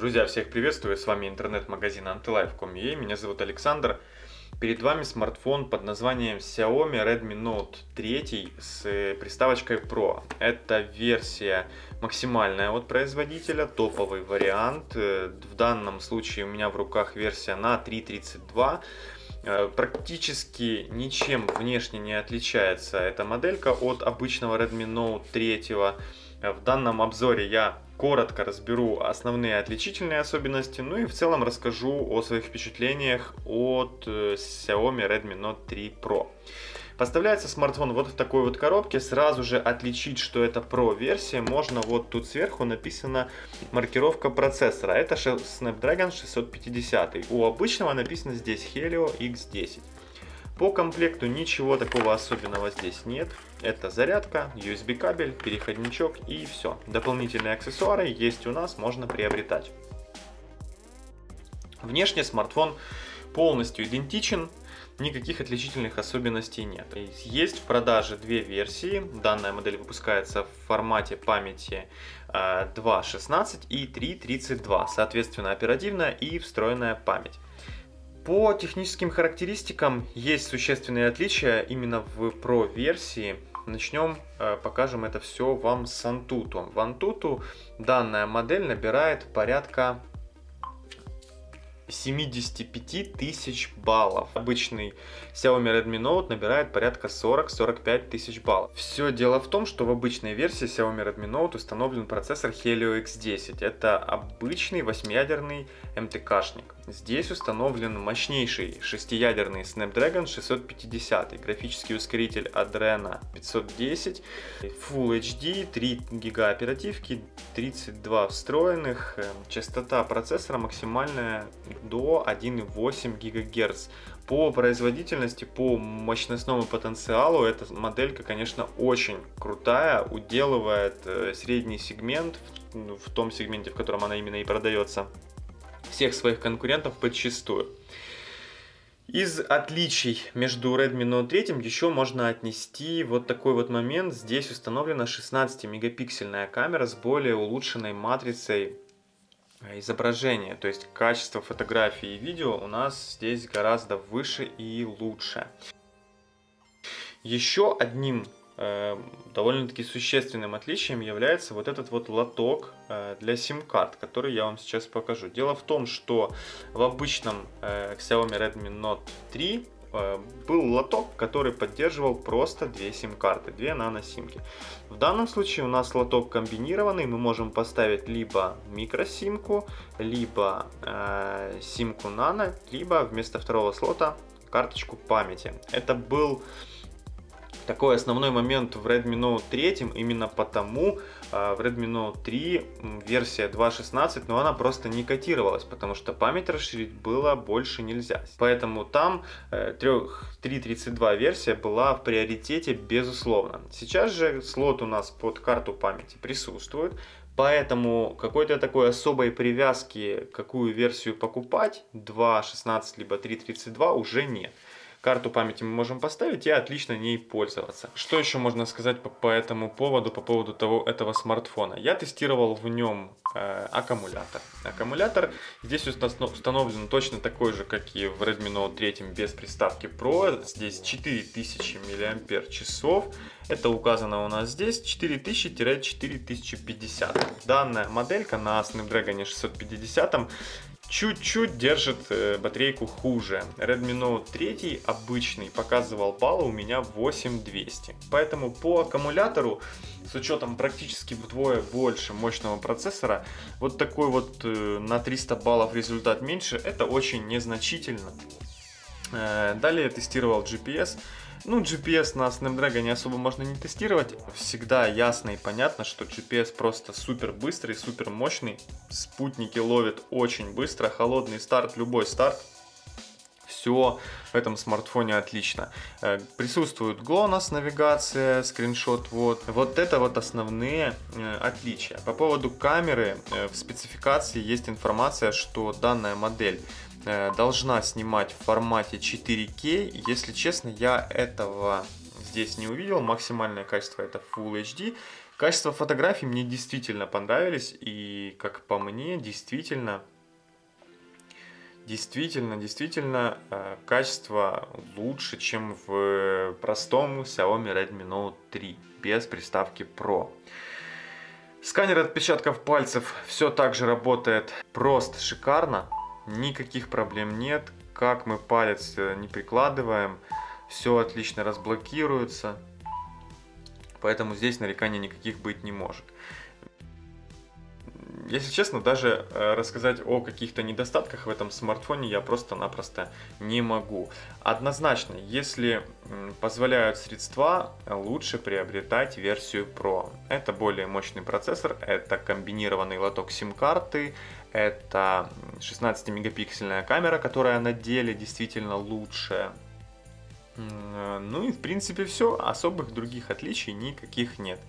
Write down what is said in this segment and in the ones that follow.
Друзья, всех приветствую, с вами интернет-магазин antilife.com.ua, меня зовут Александр. Перед вами смартфон под названием Xiaomi Redmi Note 3 с приставочкой Pro. Это версия максимальная от производителя, топовый вариант. В данном случае у меня в руках версия на 3.32 практически ничем внешне не отличается эта моделька от обычного Redmi Note 3. В данном обзоре я коротко разберу основные отличительные особенности, ну и в целом расскажу о своих впечатлениях от э, Xiaomi Redmi Note 3 Pro. Поставляется смартфон вот в такой вот коробке. Сразу же отличить, что это Pro версия, можно вот тут сверху написана маркировка процессора. Это Snapdragon 650. У обычного написано здесь Helio X10. По комплекту ничего такого особенного здесь нет. Это зарядка, USB кабель, переходничок и все. Дополнительные аксессуары есть у нас, можно приобретать. Внешне смартфон полностью идентичен, никаких отличительных особенностей нет. Есть в продаже две версии. Данная модель выпускается в формате памяти 2.16 э, и 3.32, соответственно оперативная и встроенная память. По техническим характеристикам есть существенные отличия именно в Pro версии. Начнем, э, покажем это все вам с Antutu. В Antutu данная модель набирает порядка 75 тысяч баллов. Обычный Xiaomi Redmi Note набирает порядка 40-45 тысяч баллов. Все дело в том, что в обычной версии Xiaomi Redmi Note установлен процессор Helio X10. Это обычный восьмиядерный MTK-шник. Здесь установлен мощнейший шестиядерный Snapdragon 650, графический ускоритель Adreno 510, Full HD, 3 гига оперативки, 32 встроенных, эм, частота процессора максимальная до 1,8 ГГц. По производительности, по мощностному потенциалу эта моделька, конечно, очень крутая, уделывает э, средний сегмент в том сегменте, в котором она именно и продается всех своих конкурентов подчистую. Из отличий между Redmi Note 3 еще можно отнести вот такой вот момент. Здесь установлена 16-мегапиксельная камера с более улучшенной матрицей изображения. То есть качество фотографии и видео у нас здесь гораздо выше и лучше. Еще одним Э, довольно-таки существенным отличием является вот этот вот лоток э, для сим-карт, который я вам сейчас покажу. Дело в том, что в обычном э, Xiaomi Redmi Note 3 был лоток, который поддерживал просто две сим-карты, две нано-симки. В данном случае у нас лоток комбинированный, мы можем поставить либо микросимку, либо э, симку нано, либо вместо второго слота карточку памяти. Это был такой основной момент в Redmi Note 3, именно потому э, в Redmi Note 3 версия 2.16, но она просто не котировалась, потому что память расширить было больше нельзя. Поэтому там э, 3.32 версия была в приоритете безусловно. Сейчас же слот у нас под карту памяти присутствует, Поэтому какой-то такой особой привязки, какую версию покупать, 2.16 либо 3.32 уже нет карту памяти мы можем поставить и отлично ней пользоваться. Что еще можно сказать по, по этому поводу, по поводу того, этого смартфона? Я тестировал в нем э, аккумулятор. Аккумулятор здесь установлен точно такой же, как и в Redmi Note 3 без приставки Pro. Здесь 4000 мАч. Это указано у нас здесь 4000-4050. Данная моделька на Snapdragon 650 чуть-чуть держит э, батарейку хуже. Redmi Note 3 обычный показывал баллы у меня 8200. Поэтому по аккумулятору с учетом практически вдвое больше мощного процессора, вот такой вот э, на 300 баллов результат меньше, это очень незначительно. Э, далее я тестировал GPS. Ну, GPS на Snapdragon особо можно не тестировать. Всегда ясно и понятно, что GPS просто супер быстрый, супер мощный. Спутники ловят очень быстро. Холодный старт, любой старт. Все в этом смартфоне отлично. Э, присутствует GLONASS, навигация, скриншот. Вот. вот это вот основные э, отличия. По поводу камеры в спецификации есть информация, что данная модель должна снимать в формате 4К. Если честно, я этого здесь не увидел. Максимальное качество это Full HD. Качество фотографий мне действительно понравились, и, как по мне, действительно, действительно, действительно, э, качество лучше, чем в простом Xiaomi Redmi Note 3 без приставки Pro. Сканер отпечатков пальцев все так же работает просто шикарно, никаких проблем нет, как мы палец э, не прикладываем, все отлично разблокируется, поэтому здесь нареканий никаких быть не может если честно, даже э, рассказать о каких-то недостатках в этом смартфоне я просто-напросто не могу. Однозначно, если позволяют средства, лучше приобретать версию Pro. Это более мощный процессор, это комбинированный лоток сим-карты, это 16-мегапиксельная камера, которая на деле действительно лучшая. Ну и в принципе все, особых других отличий никаких нет.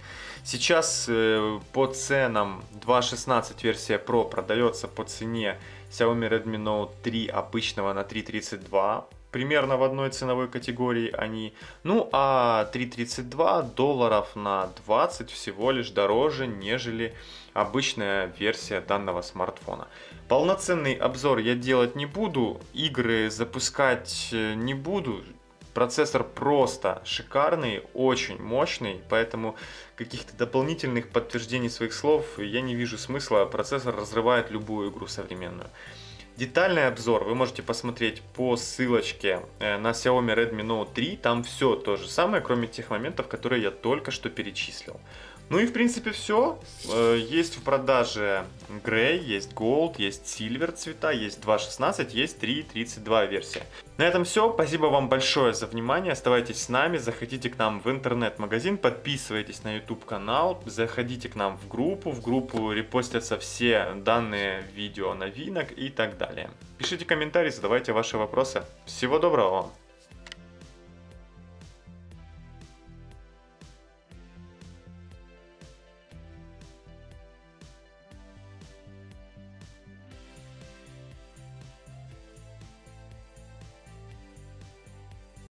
Сейчас э, по ценам 2.16 версия Pro продается по цене Xiaomi Redmi Note 3 обычного на 3.32, примерно в одной ценовой категории они. Ну а 3.32 долларов на 20 всего лишь дороже, нежели обычная версия данного смартфона. Полноценный обзор я делать не буду, игры запускать э, не буду, Процессор просто шикарный, очень мощный, поэтому каких-то дополнительных подтверждений своих слов я не вижу смысла. Процессор разрывает любую игру современную. Детальный обзор вы можете посмотреть по ссылочке э, на Xiaomi Redmi Note 3. Там все то же самое, кроме тех моментов, которые я только что перечислил. Ну и в принципе все. Э, есть в продаже Grey, есть Gold, есть Silver цвета, есть 2.16, есть 3.32 версия. На этом все. Спасибо вам большое за внимание. Оставайтесь с нами, заходите к нам в интернет-магазин, подписывайтесь на YouTube канал, заходите к нам в группу. В группу репостятся все данные видео новинок и так далее. Пишите комментарии, задавайте ваши вопросы. Всего доброго вам!